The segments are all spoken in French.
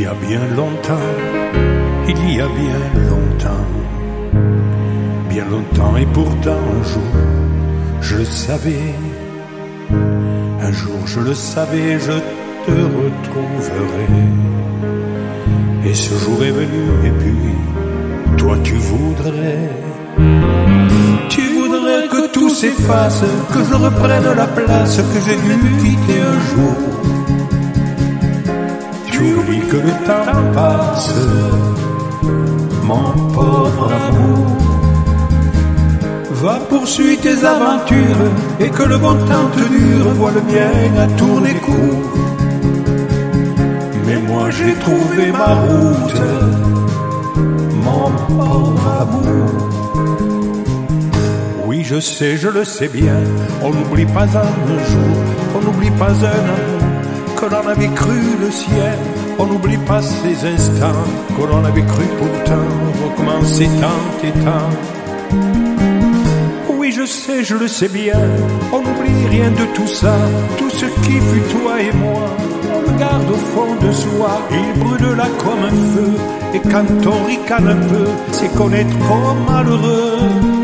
Il y a bien longtemps, il y a bien longtemps, bien longtemps et pourtant un jour, je le savais, un jour je le savais, je te retrouverai. Et ce jour est venu et puis, toi tu voudrais, tu voudrais que tout s'efface, que je reprenne la place que j'ai dû quitter un jour. Tu oublies que le temps passe, mon pauvre amour. Va poursuivre tes aventures et que le bon temps te dure, vois le mien à tourner court. Mais moi j'ai trouvé ma route, mon pauvre amour. Oui, je sais, je le sais bien, on n'oublie pas un jour, on n'oublie pas un que l'on avait cru le ciel. On n'oublie pas ces instants que l'on avait cru pourtant recommencer tant et tant. Oui, je sais, je le sais bien, on n'oublie rien de tout ça, tout ce qui fut toi et moi. On le garde au fond de soi, il brûle là comme un feu, et quand on ricane un peu, c'est qu'on est trop malheureux.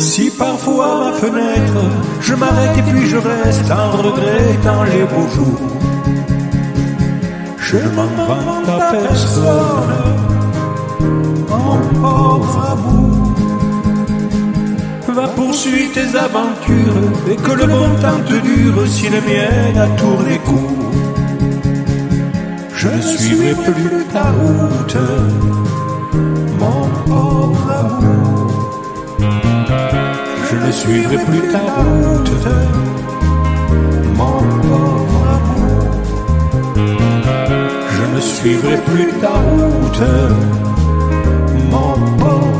Si parfois à ma fenêtre, je m'arrête et puis je reste en regrettant les beaux jours. Je m'en vante à personne, mon pauvre amour. Va poursuivre tes aventures et que le bon temps te dure si le mien a tourné court. Je ne suivrai plus ta route, ne suivrai plus ta route, mon pauvre amour. Je ne suivrai plus ta route, mon pauvre